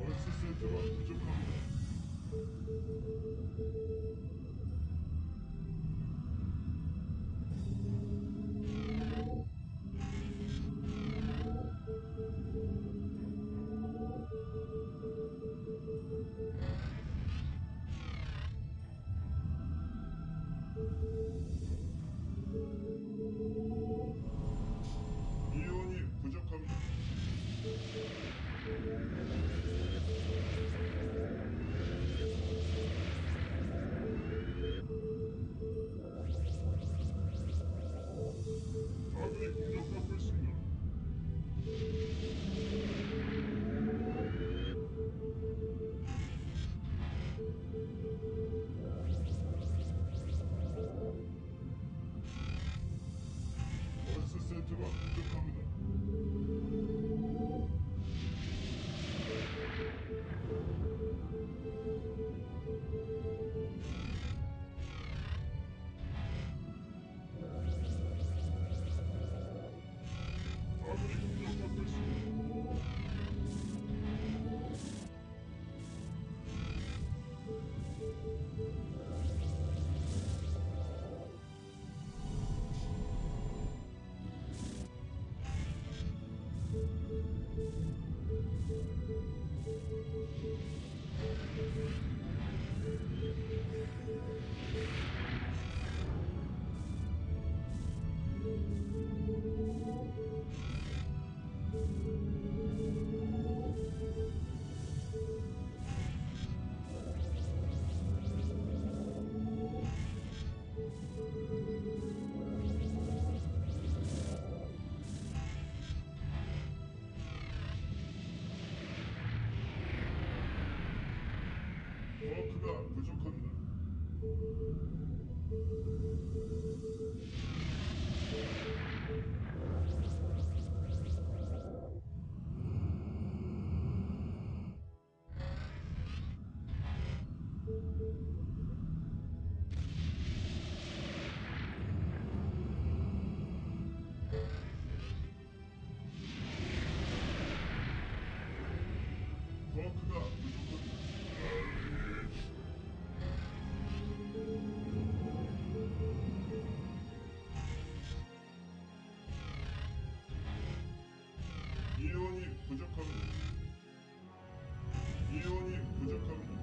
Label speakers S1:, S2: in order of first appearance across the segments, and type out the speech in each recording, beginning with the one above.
S1: Unsuccessful. Thank you. 부족합니다.
S2: где-то видно.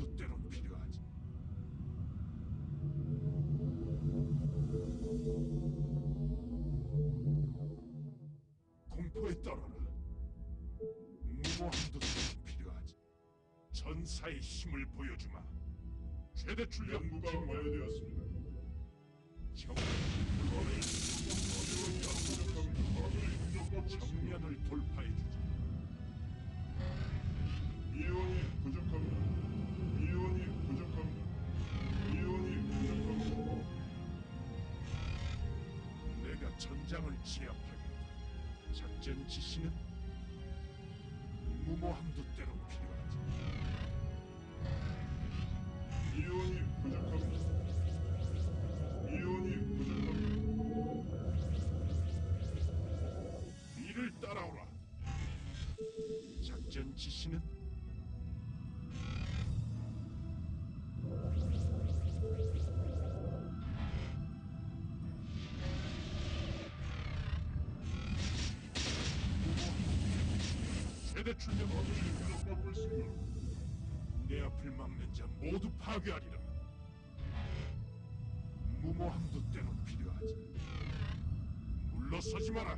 S2: 무모함도 때론 필요하지. 공포에 떨어라. 무모함도 때론 필요하지. 전사의 힘을 보여주마. 최대 출력
S1: 연구가 완료되었습니다.
S2: 정. 정면을 돌파해주지. 전장을 제압하겠다. 작전 지시는 무모함도 때론 필요하지.
S1: 미온이
S2: 최대 출력
S1: 공격받고 있습니다.
S2: 내 앞을 막는 자 모두 파괴하리라. 무모함도 때론 필요하지. 물러서지 마라.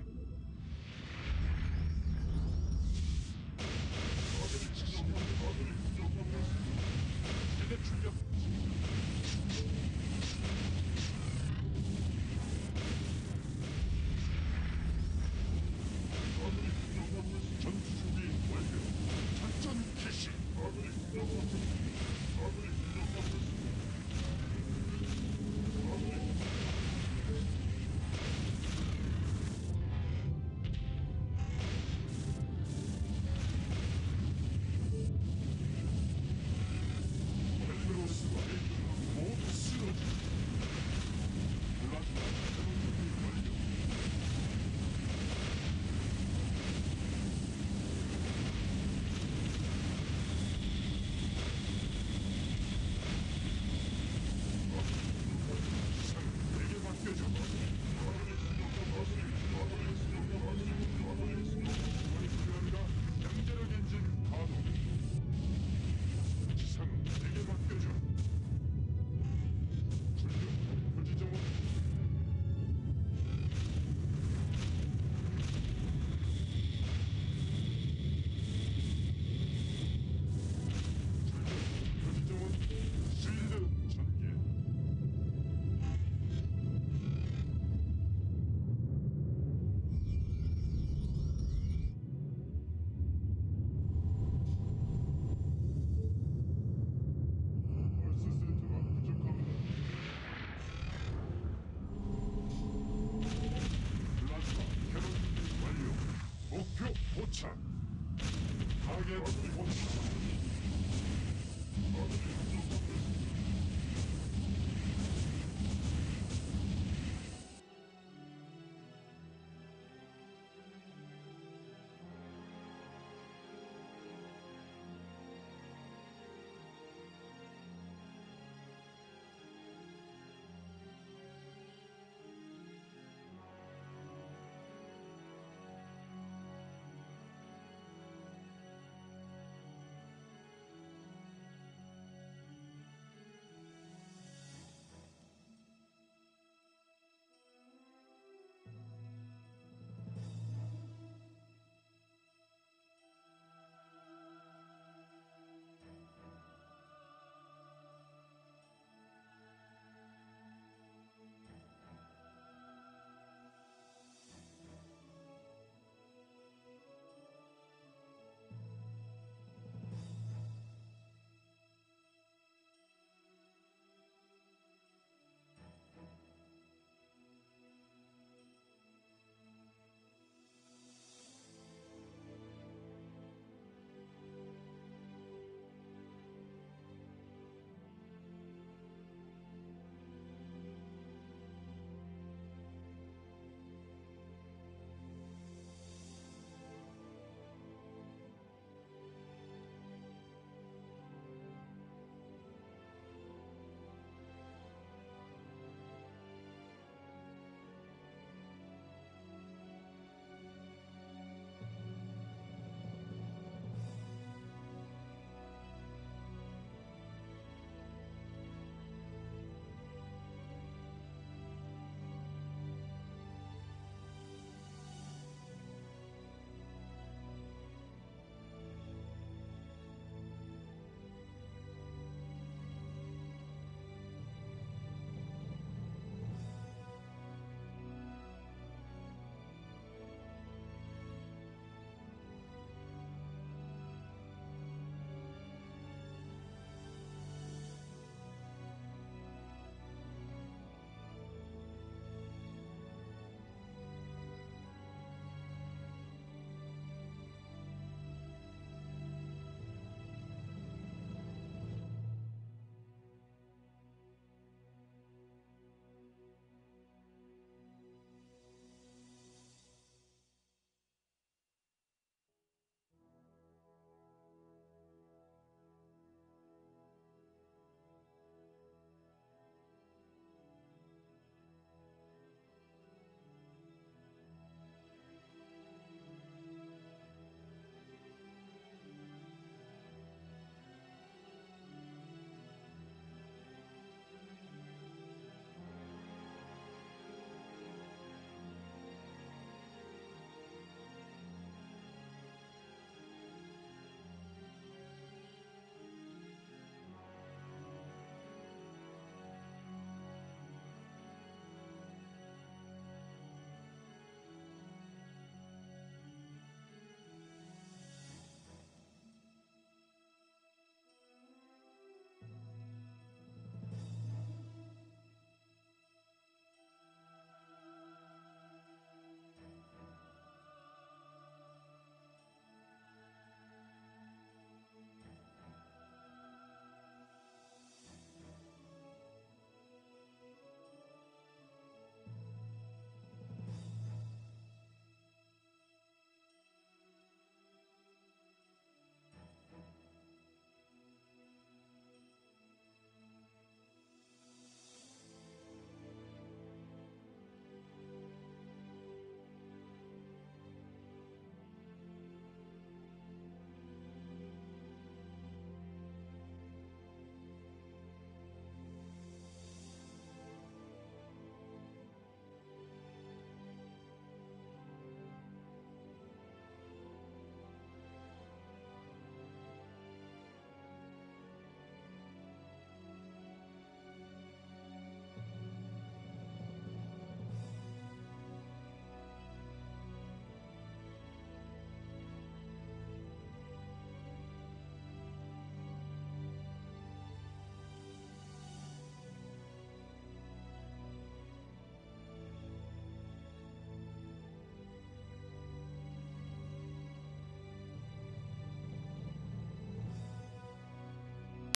S1: Target